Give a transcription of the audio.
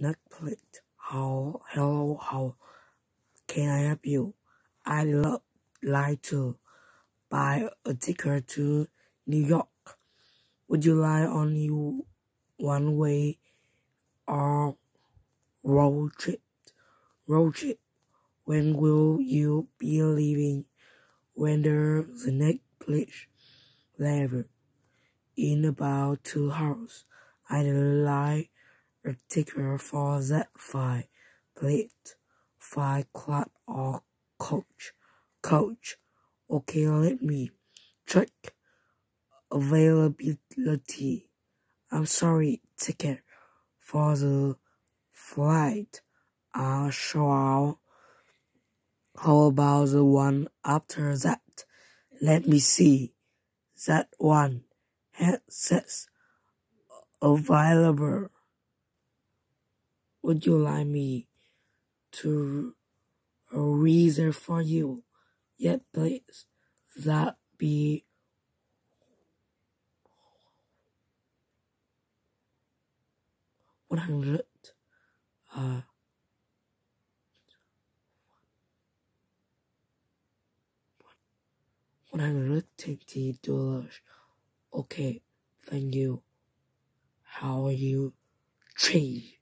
Netflix. How, hello, how can I help you? I'd love, like to buy a ticket to New York. Would you like only one way or road trip? Road trip. When will you be leaving? When there's the Netflix level? In about two hours. I'd like ticket for that five plate, five club or coach. Coach. Okay, let me check availability. I'm sorry, ticket for the flight are sold How about the one after that? Let me see. That one has available. Would you like me to reserve for you? Yes, please. That be one hundred uh one hundred twenty dollars. Okay, thank you. How are you? Trade.